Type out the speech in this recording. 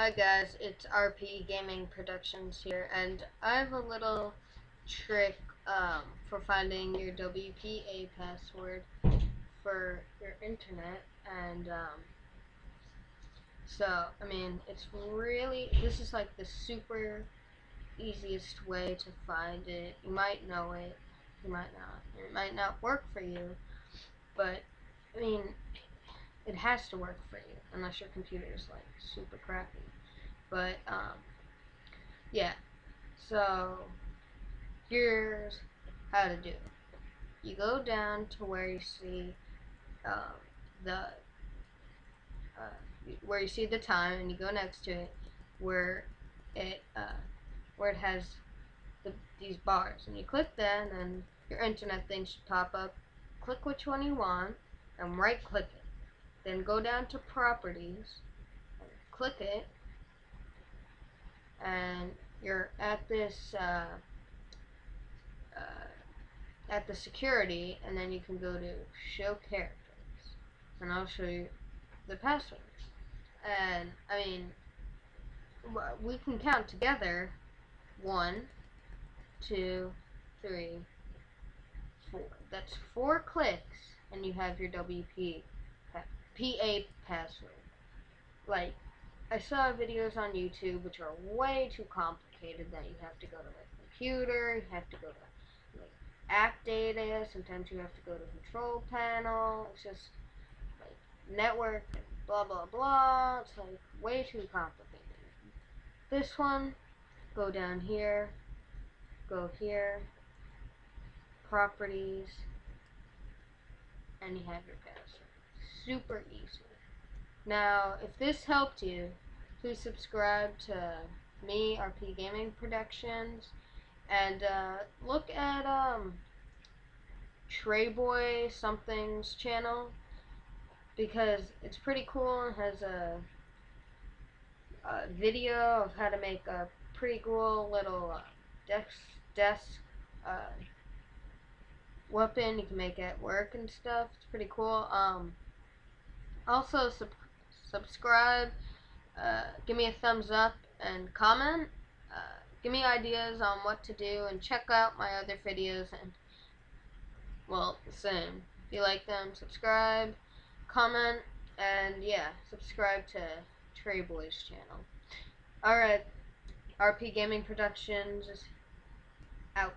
Hi guys, it's RP Gaming Productions here, and I have a little trick um, for finding your WPA password for your internet, and um, so, I mean, it's really, this is like the super easiest way to find it. You might know it, you might not. It might not work for you, but, I mean, it has to work for you unless your computer is like super crappy. But um, yeah. So here's how to do. You go down to where you see um, the uh, where you see the time, and you go next to it where it uh, where it has the, these bars, and you click that, and your internet thing should pop up. Click which one you want, and right click it. Then go down to properties, click it, and you're at this uh, uh, at the security, and then you can go to show characters, and I'll show you the password. And I mean, we can count together: one, two, three, four. That's four clicks, and you have your WP PA password. Like, I saw videos on YouTube which are way too complicated that you have to go to the computer, you have to go to like app data, sometimes you have to go to control panel, it's just like network and blah blah blah, it's like way too complicated. This one, go down here, go here, properties, and you have your password super easy. Now, if this helped you, please subscribe to me, RP Gaming Productions, and uh, look at um, Treyboy something's channel because it's pretty cool and has a, a, video of how to make a pretty cool little uh, desk desk uh, weapon you can make at work and stuff. It's pretty cool. Um, also, sub subscribe, uh, give me a thumbs up, and comment. Uh, give me ideas on what to do, and check out my other videos. And well, same. If you like them, subscribe, comment, and yeah, subscribe to Treyboy's channel. Alright, RP Gaming Productions is out.